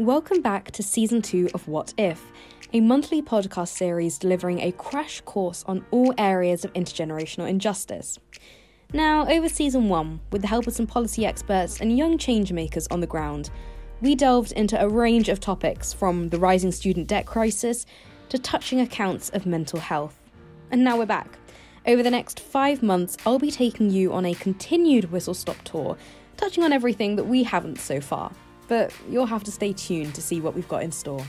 Welcome back to season two of What If, a monthly podcast series delivering a crash course on all areas of intergenerational injustice. Now, over season one, with the help of some policy experts and young changemakers on the ground, we delved into a range of topics from the rising student debt crisis to touching accounts of mental health. And now we're back. Over the next five months, I'll be taking you on a continued whistle stop tour, touching on everything that we haven't so far. But you'll have to stay tuned to see what we've got in store.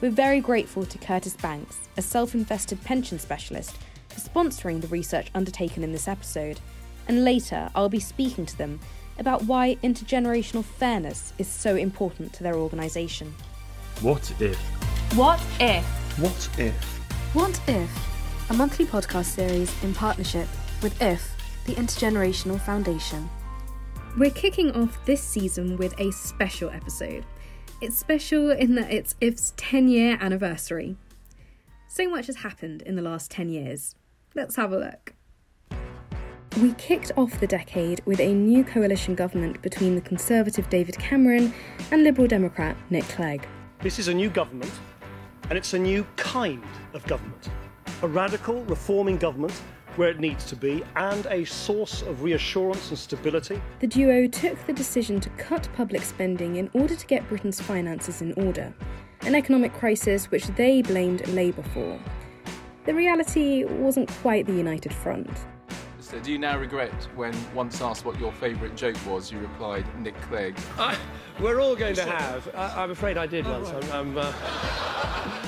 We're very grateful to Curtis Banks, a self invested pension specialist, for sponsoring the research undertaken in this episode. And later, I'll be speaking to them about why intergenerational fairness is so important to their organisation. What if? What if? What if? What If? A monthly podcast series in partnership with IF, the Intergenerational Foundation. We're kicking off this season with a special episode. It's special in that it's IF's 10 year anniversary. So much has happened in the last 10 years. Let's have a look. We kicked off the decade with a new coalition government between the Conservative David Cameron and Liberal Democrat Nick Clegg. This is a new government, and it's a new kind of government. A radical, reforming government where it needs to be, and a source of reassurance and stability. The duo took the decision to cut public spending in order to get Britain's finances in order, an economic crisis which they blamed Labour for. The reality wasn't quite the united front. So do you now regret when once asked what your favourite joke was, you replied Nick Clegg? I, we're all going to have. I, I'm afraid I did once. I'm, I'm, uh...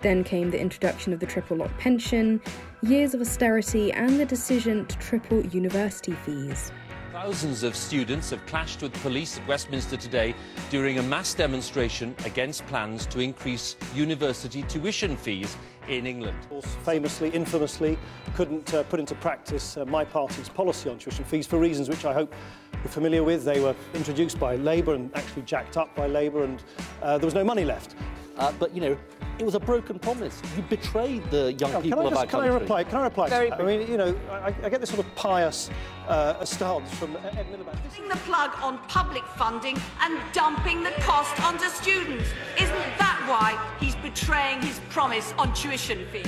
Then came the introduction of the triple lock pension, years of austerity, and the decision to triple university fees. Thousands of students have clashed with police at Westminster today during a mass demonstration against plans to increase university tuition fees in England. famously, infamously, couldn't uh, put into practice uh, my party's policy on tuition fees for reasons which I hope you're familiar with. They were introduced by Labour and actually jacked up by Labour, and uh, there was no money left. Uh, but, you know, it was a broken promise. You betrayed the young Oh, people can I of just, our can country. I reply? Can I reply? Very? I mean, you know, I, I get this sort of pious uh, stance from Ed Miliband. This is- Pulling the plug on public funding and dumping the cost onto students. Isn't that why he's betraying his promise on tuition fees?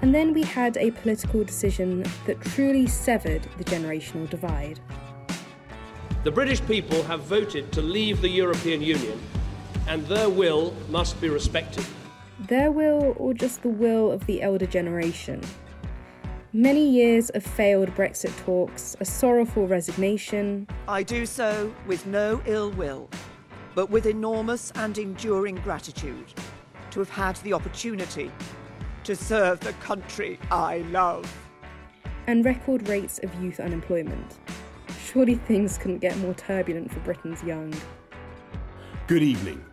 And then we had a political decision that truly severed the generational divide. The British people have voted to leave the European Union, and their will must be respected. Their will, or just the will of the elder generation. Many years of failed Brexit talks, a sorrowful resignation, I do so with no ill will, but with enormous and enduring gratitude to have had the opportunity to serve the country I love. and record rates of youth unemployment. Surely things couldn't get more turbulent for Britain's young. Good evening.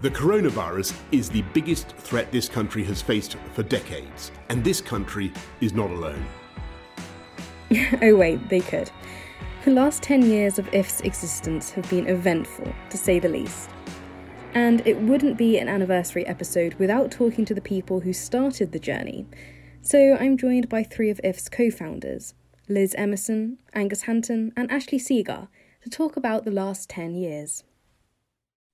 The coronavirus is the biggest threat this country has faced for decades, and this country is not alone. oh, wait, they could. The last 10 years of IF's existence have been eventful, to say the least. And it wouldn't be an anniversary episode without talking to the people who started the journey. So I'm joined by three of IF's co founders Liz Emerson, Angus Hanton, and Ashley Seager to talk about the last 10 years.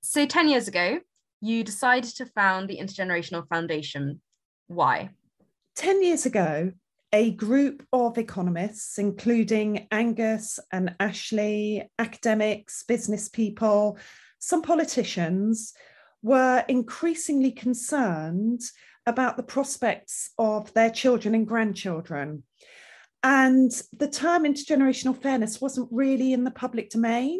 So 10 years ago, you decided to found the Intergenerational Foundation. Why? 10 years ago, a group of economists, including Angus and Ashley, academics, business people, some politicians, were increasingly concerned about the prospects of their children and grandchildren. And the term intergenerational fairness wasn't really in the public domain.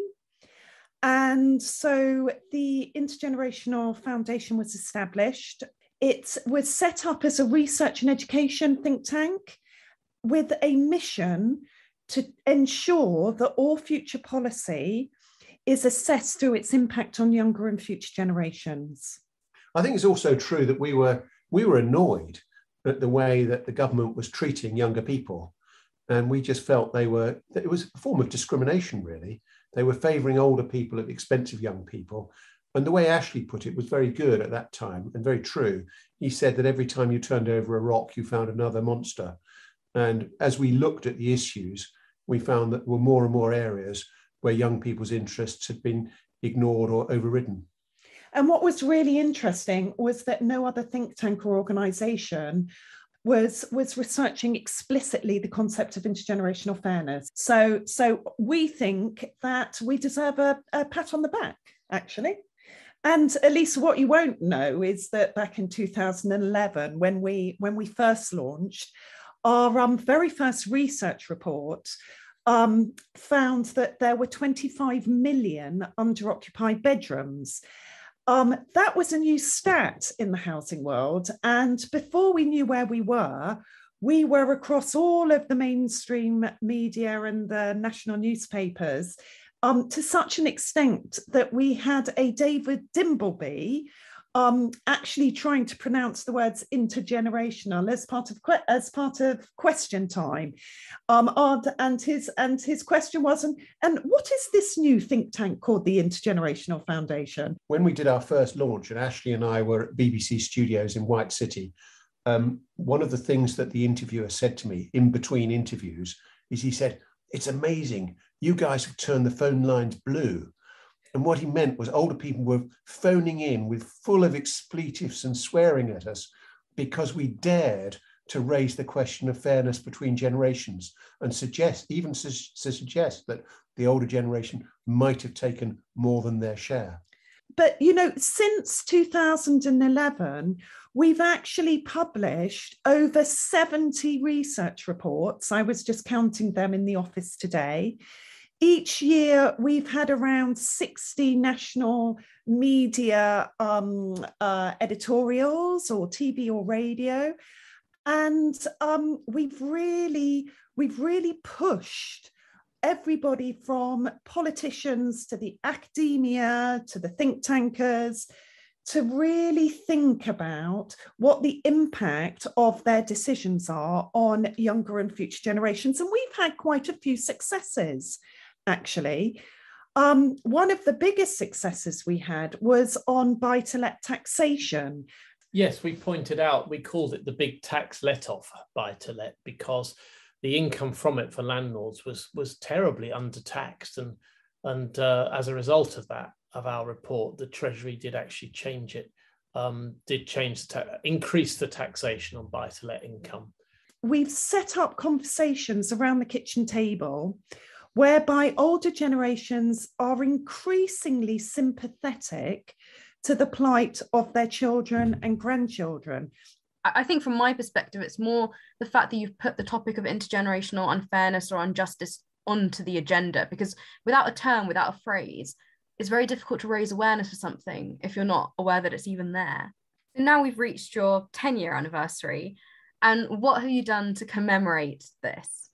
And so the Intergenerational Foundation was established. It was set up as a research and education think tank with a mission to ensure that all future policy is assessed through its impact on younger and future generations. I think it's also true that we were we were annoyed at the way that the government was treating younger people, and we just felt they were it was a form of discrimination. Really, they were favouring older people at the expense of young people. And the way Ashley put it was very good at that time and very true. He said that every time you turned over a rock, you found another monster. And as we looked at the issues, we found that there were more and more areas where young people's interests had been ignored or overridden. And what was really interesting was that no other think tank or organisation was was researching explicitly the concept of intergenerational fairness. So so we think that we deserve a, a pat on the back, actually. And at least what you won't know is that back in 2011, when we when we first launched, our um, very first research report um, found that there were 25 million underoccupied bedrooms. Um, that was a new stat in the housing world. And before we knew where we were, we were across all of the mainstream media and the national newspapers um, to such an extent that we had a David Dimbleby um, actually trying to pronounce the words intergenerational as part of as part of question time, um, and his and his question was, and, and what is this new think tank called the Intergenerational Foundation? When we did our first launch, and Ashley and I were at BBC Studios in White City, um, one of the things that the interviewer said to me in between interviews is he said, "It's amazing, you guys have turned the phone lines blue." And what he meant was older people were phoning in with full of expletives and swearing at us because we dared to raise the question of fairness between generations and suggest, even to suggest that the older generation might have taken more than their share. But, you know, since 2011, we've actually published over 70 research reports. I was just counting them in the office today each year we've had around 60 national media um, uh, editorials or tv or radio and um, we've really we've really pushed everybody from politicians to the academia to the think tankers to really think about what the impact of their decisions are on younger and future generations. And we've had quite a few successes actually. Um, one of the biggest successes we had was on buy to let taxation. Yes, we pointed out, we called it the big tax let off buy to let because the income from it for landlords was was terribly undertaxed and and uh, as a result of that of our report the treasury did actually change it um, did change the ta- increase the taxation on buy to let income we've set up conversations around the kitchen table whereby older generations are increasingly sympathetic to the plight of their children and grandchildren. I think from my perspective, it's more the fact that you've put the topic of intergenerational unfairness or injustice onto the agenda, because without a term, without a phrase, it's very difficult to raise awareness for something if you're not aware that it's even there. So now we've reached your 10 year anniversary. And what have you done to commemorate this?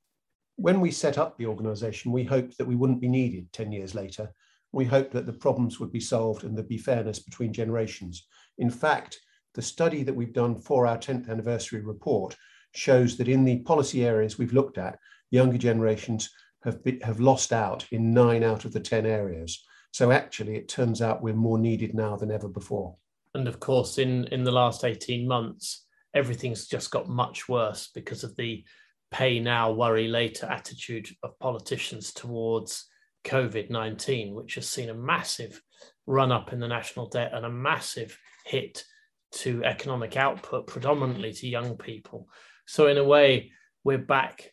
When we set up the organisation, we hoped that we wouldn't be needed 10 years later. We hoped that the problems would be solved and there'd be fairness between generations. In fact, the study that we've done for our 10th anniversary report shows that in the policy areas we've looked at, younger generations have, be, have lost out in nine out of the 10 areas. So actually, it turns out we're more needed now than ever before. And of course, in, in the last 18 months, everything's just got much worse because of the pay now, worry later attitude of politicians towards COVID 19, which has seen a massive run up in the national debt and a massive hit to economic output, predominantly to young people. So, in a way, we're back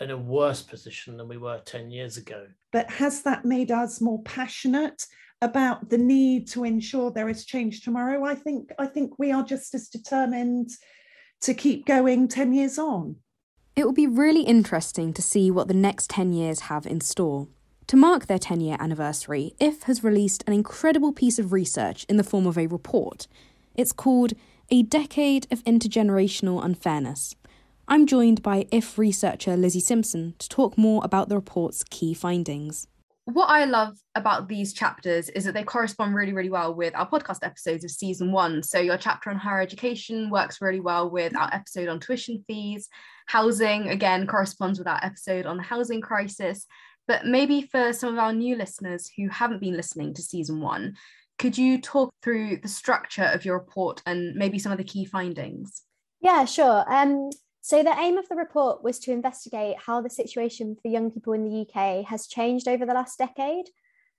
in a worse position than we were 10 years ago. But has that made us more passionate about the need to ensure there is change tomorrow? I think I think we are just as determined to keep going 10 years on. It will be really interesting to see what the next 10 years have in store. To mark their 10 year anniversary, IF has released an incredible piece of research in the form of a report. It's called A Decade of Intergenerational Unfairness. I'm joined by IF researcher Lizzie Simpson to talk more about the report's key findings what I love about these chapters is that they correspond really, really well with our podcast episodes of season one. So, your chapter on higher education works really well with our episode on tuition fees. Housing, again, corresponds with our episode on the housing crisis. But maybe for some of our new listeners who haven't been listening to season one, could you talk through the structure of your report and maybe some of the key findings? Yeah, sure. Um, so, the aim of the report was to investigate how the situation for young people in the UK has changed over the last decade.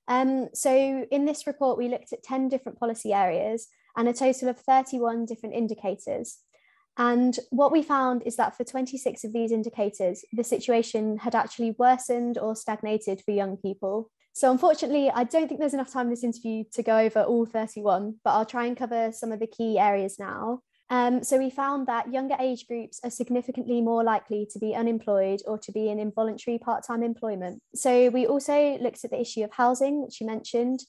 Um, so in this report, we looked at 10 different policy areas and a total of 31 different indicators. And what we found is that for 26 of these indicators, the situation had actually worsened or stagnated for young people. So, unfortunately, I don't think there's enough time in this interview to go over all 31, but I'll try and cover some of the key areas now. Um, so, we found that younger age groups are significantly more likely to be unemployed or to be in involuntary part time employment. So, we also looked at the issue of housing, which you mentioned,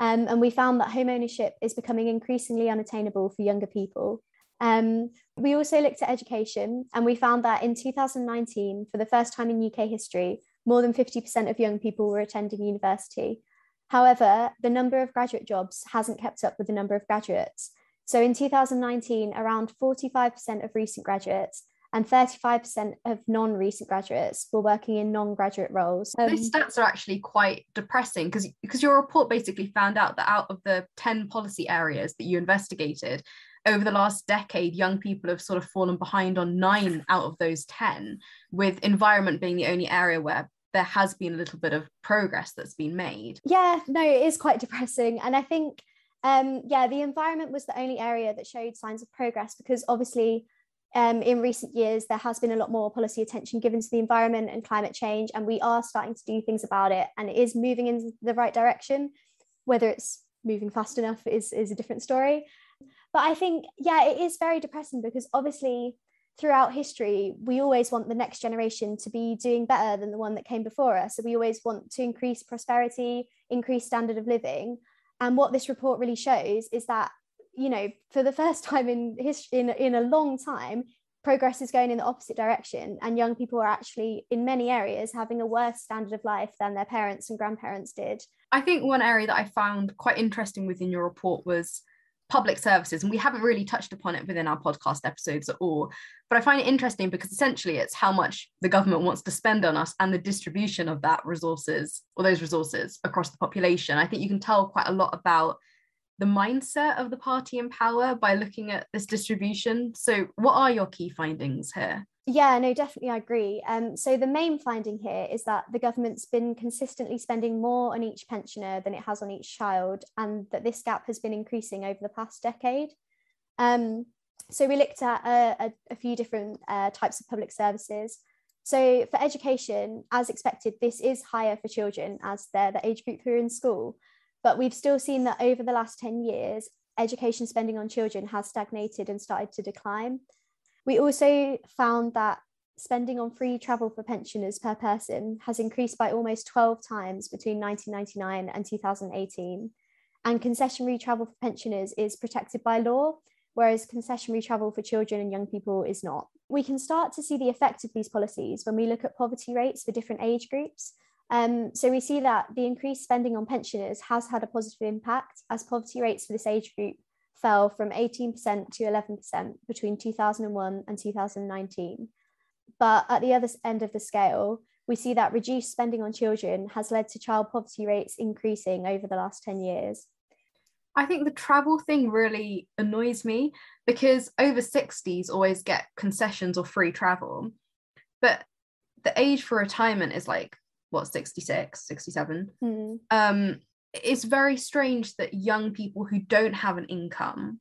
um, and we found that home ownership is becoming increasingly unattainable for younger people. Um, we also looked at education, and we found that in 2019, for the first time in UK history, more than 50% of young people were attending university. However, the number of graduate jobs hasn't kept up with the number of graduates. So in 2019, around 45% of recent graduates and 35% of non recent graduates were working in non graduate roles. Um, Those stats are actually quite depressing because because your report basically found out that out of the 10 policy areas that you investigated, over the last decade, young people have sort of fallen behind on nine out of those 10, with environment being the only area where there has been a little bit of progress that's been made. Yeah, no, it is quite depressing. And I think, um, yeah, the environment was the only area that showed signs of progress because obviously um, in recent years, there has been a lot more policy attention given to the environment and climate change, and we are starting to do things about it, and it is moving in the right direction. Whether it's moving fast enough is, is a different story. But I think, yeah, it is very depressing because obviously throughout history, we always want the next generation to be doing better than the one that came before us. So we always want to increase prosperity, increase standard of living. And what this report really shows is that, you know, for the first time in history, in, in a long time, progress is going in the opposite direction. And young people are actually, in many areas, having a worse standard of life than their parents and grandparents did. I think one area that I found quite interesting within your report was public services and we haven't really touched upon it within our podcast episodes at all. But i find it interesting because essentially it's how much the government wants to spend on us and the distribution of that resources or those resources across the population. I think you can tell quite a lot about the mindset of the party in power by looking at this distribution. So what are your key findings here yeah, no, definitely, I agree. Um, so the main finding here is that the government's been consistently spending more on each pensioner than it has on each child, and that this gap has been increasing over the past decade. Um, so we looked at a, a, a few different uh, types of public services. So for education, as expected, this is higher for children as they're the age group who are in school. But we've still seen that over the last 10 years, education spending on children has stagnated and started to decline. We also found that spending on free travel for pensioners per person has increased by almost 12 times between 1999 and 2018. And concessionary travel for pensioners is protected by law, whereas concessionary travel for children and young people is not. We can start to see the effect of these policies when we look at poverty rates for different age groups. Um, so we see that the increased spending on pensioners has had a positive impact as poverty rates for this age group fell from 18% to 11% between 2001 and 2019. But at the other end of the scale, we see that reduced spending on children has led to child poverty rates increasing over the last 10 years. I think the travel thing really annoys me because over 60s always get concessions or free travel. But the age for retirement is like, what, 66, 67? Mm. Um, it's very strange that young people who don't have an income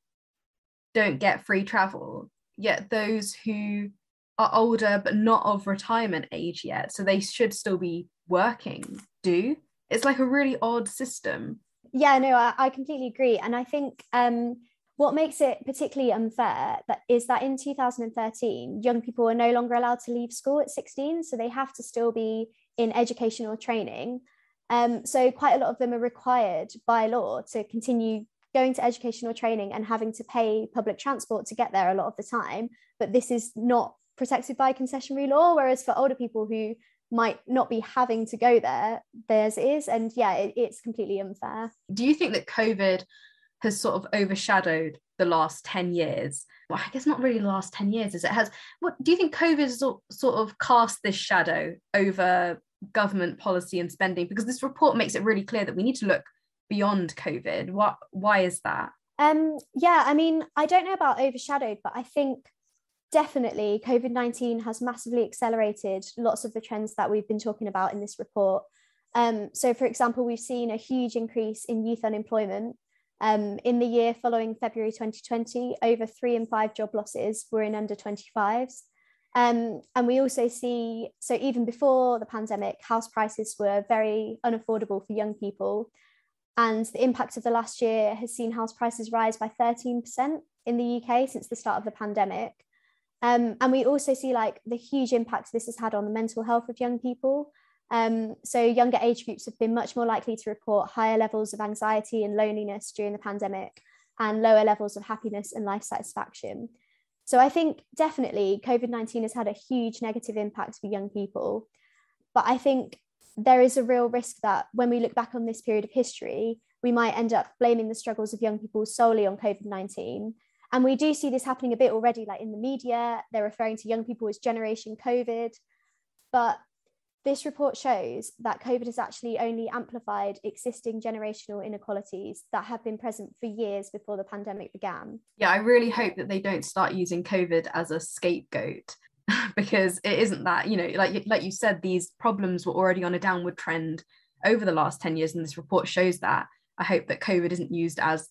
don't get free travel, yet those who are older but not of retirement age yet, so they should still be working, do. It's like a really odd system. Yeah, no, I, I completely agree. And I think um, what makes it particularly unfair that is that in 2013, young people are no longer allowed to leave school at 16, so they have to still be in educational training. Um, so quite a lot of them are required by law to continue going to educational training and having to pay public transport to get there a lot of the time. But this is not protected by concessionary law, whereas for older people who might not be having to go there, theirs is. And yeah, it, it's completely unfair. Do you think that COVID has sort of overshadowed the last 10 years? Well, I guess not really the last 10 years as it has. What do you think COVID has sort of cast this shadow over government policy and spending because this report makes it really clear that we need to look beyond covid what why is that um yeah i mean i don't know about overshadowed but i think definitely covid-19 has massively accelerated lots of the trends that we've been talking about in this report Um, so, for example, we've seen a huge increase in youth unemployment. Um, in the year following February 2020, over three in five job losses were in under 25s. Um, and we also see, so even before the pandemic, house prices were very unaffordable for young people. And the impact of the last year has seen house prices rise by 13% in the UK since the start of the pandemic. Um, and we also see like the huge impact this has had on the mental health of young people. Um, so younger age groups have been much more likely to report higher levels of anxiety and loneliness during the pandemic and lower levels of happiness and life satisfaction. So I think definitely COVID 19 has had a huge negative impact for young people. But I think there is a real risk that when we look back on this period of history, we might end up blaming the struggles of young people solely on COVID 19. And we do see this happening a bit already, like in the media, they're referring to young people as Generation COVID. But this report shows that COVID has actually only amplified existing generational inequalities that have been present for years before the pandemic began. Yeah, I really hope that they don't start using COVID as a scapegoat because it isn't that, you know, like, like you said, these problems were already on a downward trend over the last 10 years, and this report shows that. I hope that COVID isn't used as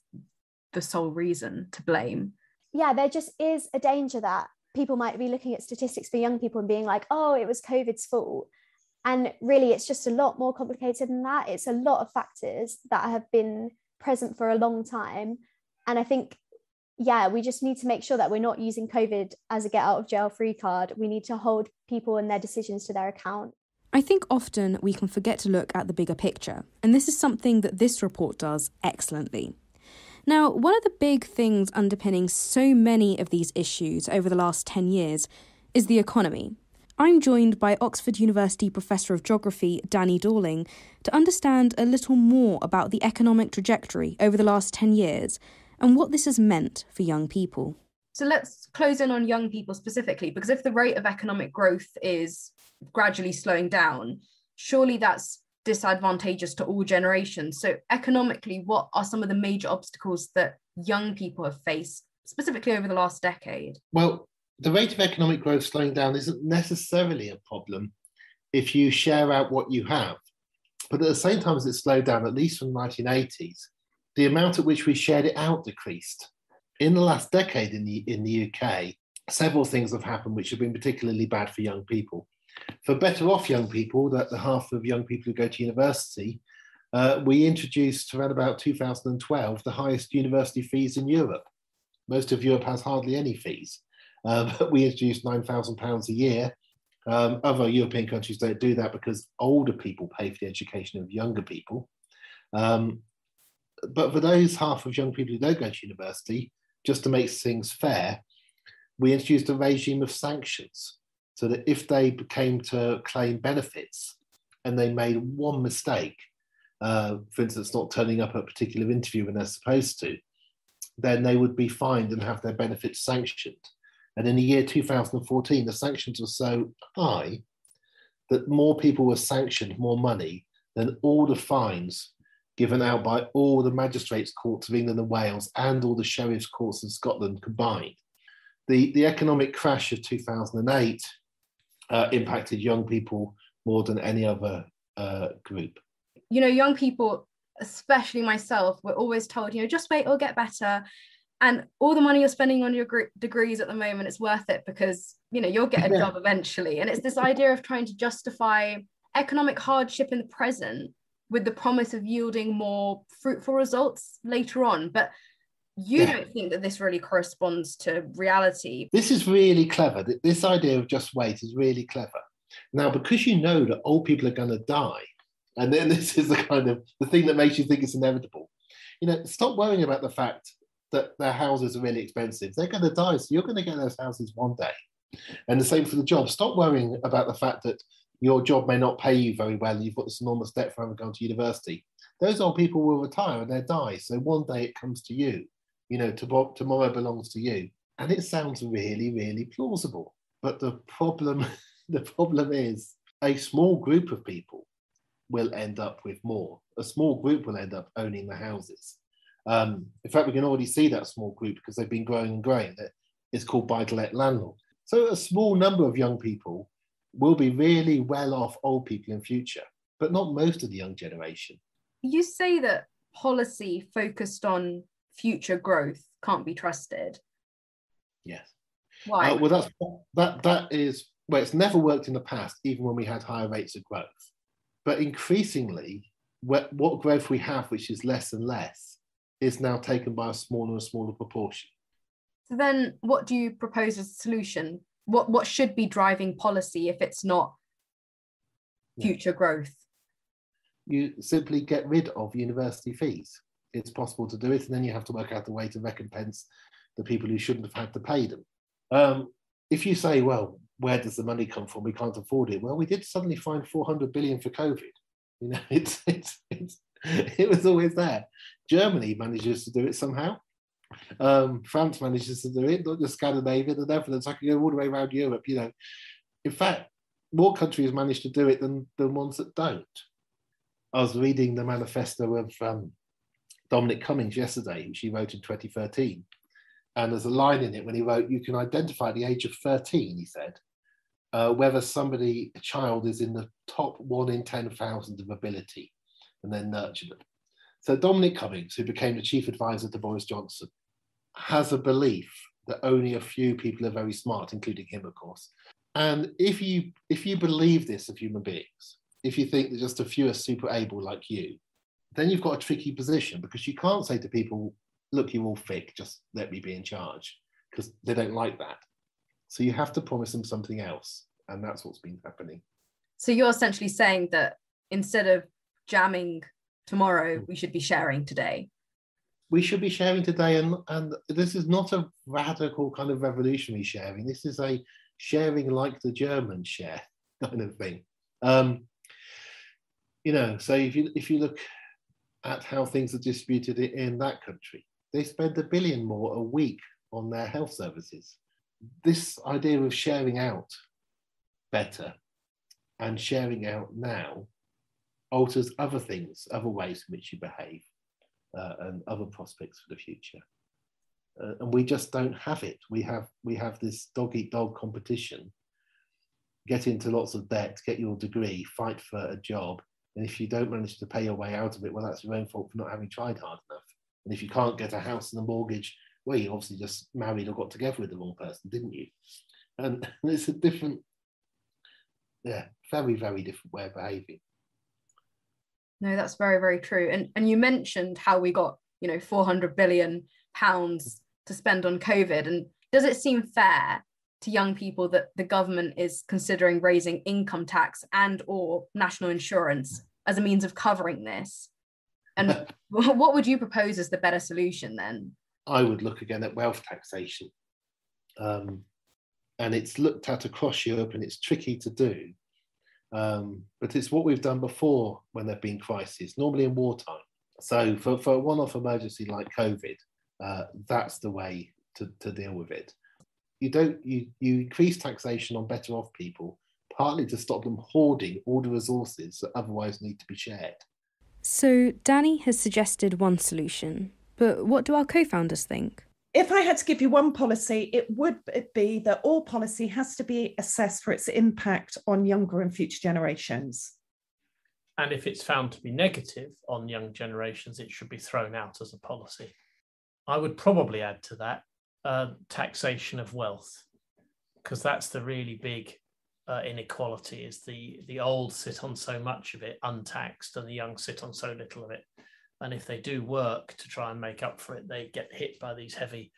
the sole reason to blame. Yeah, there just is a danger that people might be looking at statistics for young people and being like, oh, it was COVID's fault and really, it's just a lot more complicated than that. It's a lot of factors that have been present for a long time. And I think, yeah, we just need to make sure that we're not using COVID as a get out of jail free card. We need to hold people and their decisions to their account. I think often we can forget to look at the bigger picture, and this is something that this report does excellently. Now, one of the big things underpinning so many of these issues over the last 10 years is the economy. I'm joined by Oxford University Professor of Geography Danny Dorling to understand a little more about the economic trajectory over the last 10 years and what this has meant for young people. So let's close in on young people specifically, because if the rate of economic growth is gradually slowing down, surely that's disadvantageous to all generations. So, economically, what are some of the major obstacles that young people have faced, specifically over the last decade? Well, the rate of economic growth slowing down isn't necessarily a problem if you share out what you have. But at the same time as it slowed down, at least from the 1980s, the amount at which we shared it out decreased. In the last decade in the, in the UK, several things have happened which have been particularly bad for young people. For better off young people, that the half of young people who go to university, uh, we introduced around about 2012 the highest university fees in Europe. Most of Europe has hardly any fees. Um, we introduced £9,000 a year. Um, other European countries don't do that because older people pay for the education of younger people. Um, but for those half of young people who don't go to university, just to make things fair, we introduced a regime of sanctions so that if they came to claim benefits and they made one mistake, uh, for instance, not turning up at a particular interview when they're supposed to, then they would be fined and have their benefits sanctioned. And in the year 2014, the sanctions were so high that more people were sanctioned, more money than all the fines given out by all the magistrates' courts of England and Wales and all the sheriff's courts in Scotland combined. The, the economic crash of 2008 uh, impacted young people more than any other uh, group. You know, young people, especially myself, were always told, you know, just wait, it'll get better and all the money you're spending on your degrees at the moment it's worth it because you know you'll get a yeah. job eventually. And it's this idea of trying to justify economic hardship in the present with the promise of yielding more fruitful results later on. But you yeah. don't think that this really corresponds to reality. This is really clever. This idea of just wait is really clever. Now because you know that old people are going to die and then this is the kind of the thing that makes you think it's inevitable you know stop worrying about the fact that their houses are really expensive. They're going to die, so you're going to get those houses one day. And the same for the job. Stop worrying about the fact that your job may not pay you very well. You've got this enormous debt for having gone to university. Those old people will retire and they'll die. So one day it comes to you. You know, tomorrow belongs to you. And it sounds really, really plausible. But the problem, the problem is a small group of people will end up with more. A small group will end up owning the houses. Um, in fact, we can already see that small group because they've been growing and growing. It's called buy to let landlord. So a small number of young people will be really well off old people in future. but not most of the young generation. You say that policy focused on future growth can't be trusted. Yes. Why? Uh, well, that's that that is well, it's never worked in the past, even when we had higher rates of growth. But increasingly, what, what growth we have, which is less and less, is now taken by a smaller and smaller proportion. So then, what do you propose as a solution? What what should be driving policy if it's not future growth? You simply get rid of university fees. It's possible to do it, and then you have to work out the way to recompense the people who shouldn't have had to pay them. Um, if you say, well, where does the money come from? We can't afford it. Well, we did suddenly find 400 billion for COVID. You know, it's, it's, it's it was always there. Germany manages to do it somehow. Um, France manages to do it, not just Scandinavia, the Netherlands. I can go all the way around Europe. You know, in fact, more countries manage to do it than the ones that don't. I was reading the manifesto of um, Dominic Cummings yesterday, which he wrote in 2013. And there's a line in it when he wrote, You can identify the age of 13, he said, uh, whether somebody, a child, is in the top one in 10,000 of ability and then nurture them. So Dominic Cummings, who became the chief advisor to Boris Johnson, has a belief that only a few people are very smart, including him, of course. And if you if you believe this of human beings, if you think that just a few are super able like you, then you've got a tricky position because you can't say to people, look, you're all thick, just let me be in charge, because they don't like that. So you have to promise them something else. And that's what's been happening. So you're essentially saying that instead of jamming tomorrow, we should be sharing today. We should be sharing today, and, and this is not a radical kind of revolutionary sharing. This is a sharing like the Germans share kind of thing. Um, you know, so if you if you look at how things are distributed in that country, they spend a billion more a week on their health services. This idea of sharing out better and sharing out now alters other things, other ways in which you behave, uh, and other prospects for the future. Uh, and we just don't have it. We have we have this dog eat dog competition. Get into lots of debt, get your degree, fight for a job, and if you don't manage to pay your way out of it, well, that's your own fault for not having tried hard enough. And if you can't get a house and a mortgage, well, you obviously just married or got together with the wrong person, didn't you? And it's a different, yeah, very, very different way of behaving. No, that's very, very true. And and you mentioned how we got, you know, 400 billion pounds to spend on COVID. And does it seem fair to young people that the government is considering raising income tax and or national insurance as a means of covering this? And what would you propose as the better solution then? I would look again at wealth taxation. Um, and it's looked at across Europe and it's tricky to do. Um, but it's what we've done before when there have been crises, normally in wartime. So for, for a one-off emergency like COVID, uh, that's the way to, to deal with it. You don't you, you increase taxation on better off people, partly to stop them hoarding all the resources that otherwise need to be shared. So Danny has suggested one solution, but what do our co-founders think? If I had to give you one policy, it would be that all policy has to be assessed for its impact on younger and future generations. And if it's found to be negative on young generations, it should be thrown out as a policy. I would probably add to that uh, taxation of wealth, because that's the really big uh, inequality. Is the the old sit on so much of it untaxed, and the young sit on so little of it. And if they do work to try and make up for it, they get hit by these heavy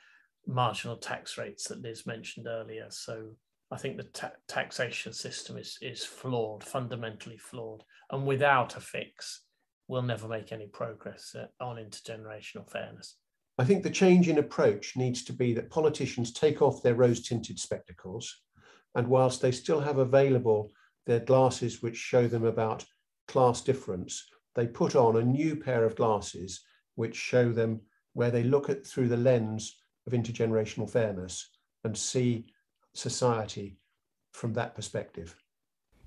marginal tax rates that Liz mentioned earlier. So I think the ta- taxation system is is flawed, fundamentally flawed, and without a fix, we'll never make any progress uh, on intergenerational fairness. I think the change in approach needs to be that politicians take off their rose tinted spectacles, and whilst they still have available their glasses which show them about class difference, they put on a new pair of glasses which show them where they look at through the lens of intergenerational fairness and see society from that perspective.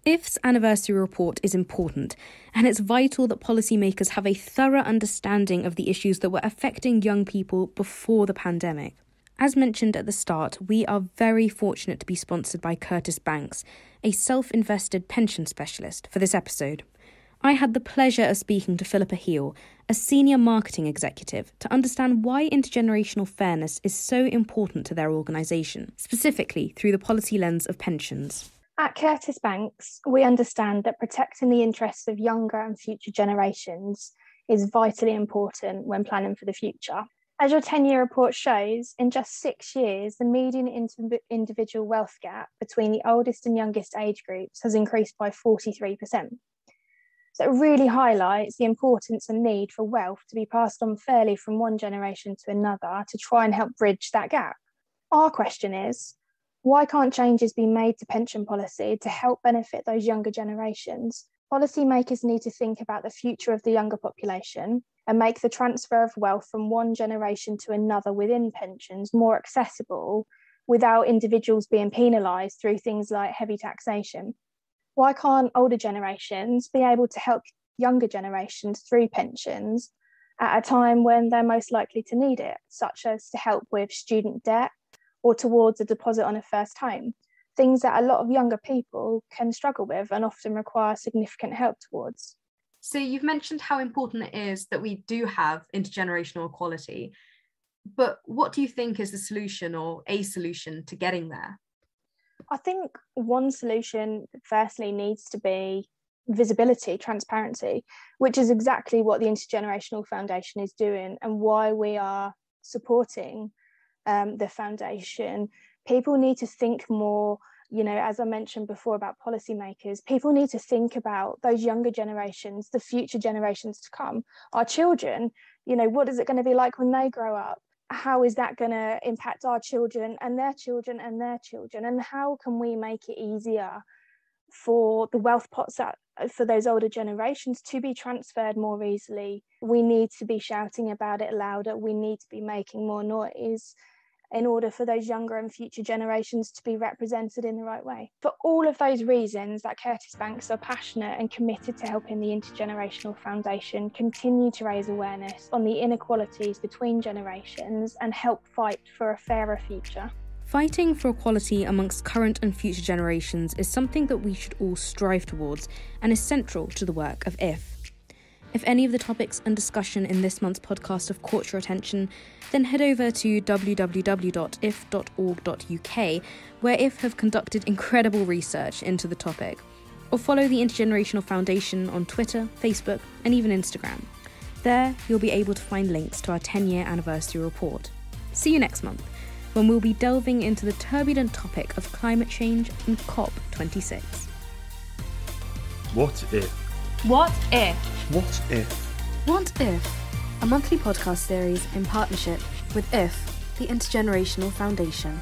IF's anniversary report is important, and it's vital that policymakers have a thorough understanding of the issues that were affecting young people before the pandemic. As mentioned at the start, we are very fortunate to be sponsored by Curtis Banks, a self invested pension specialist, for this episode. I had the pleasure of speaking to Philippa Heel, a senior marketing executive, to understand why intergenerational fairness is so important to their organisation, specifically through the policy lens of pensions. At Curtis Banks, we understand that protecting the interests of younger and future generations is vitally important when planning for the future. As your 10 year report shows, in just six years, the median individual wealth gap between the oldest and youngest age groups has increased by 43%. So it really highlights the importance and need for wealth to be passed on fairly from one generation to another to try and help bridge that gap. Our question is why can't changes be made to pension policy to help benefit those younger generations? Policymakers need to think about the future of the younger population and make the transfer of wealth from one generation to another within pensions more accessible without individuals being penalised through things like heavy taxation why can't older generations be able to help younger generations through pensions at a time when they're most likely to need it, such as to help with student debt or towards a deposit on a first home? Things that a lot of younger people can struggle with and often require significant help towards. So, you've mentioned how important it is that we do have intergenerational equality, but what do you think is the solution or a solution to getting there? I think one solution, firstly, needs to be visibility, transparency, which is exactly what the Intergenerational Foundation is doing and why we are supporting um, the foundation. People need to think more, you know, as I mentioned before about policymakers, people need to think about those younger generations, the future generations to come, our children. You know, what is it going to be like when they grow up? How is that going to impact our children and their children and their children? And how can we make it easier for the wealth pots that, uh, for those older generations to be transferred more easily? We need to be shouting about it louder. We need to be making more noise in order for those younger and future generations to be represented in the right way. For all of those reasons that Curtis Banks are passionate and committed to helping the Intergenerational Foundation continue to raise awareness on the inequalities between generations and help fight for a fairer future. Fighting for equality amongst current and future generations is something that we should all strive towards and is central to the work of IF. If any of the topics and discussion in this month's podcast have caught your attention, then head over to www.if.org.uk, where IF have conducted incredible research into the topic, or follow the Intergenerational Foundation on Twitter, Facebook, and even Instagram. There, you'll be able to find links to our 10 year anniversary report. See you next month, when we'll be delving into the turbulent topic of climate change and COP26. What if? What if? What if? What if? A monthly podcast series in partnership with IF, the Intergenerational Foundation.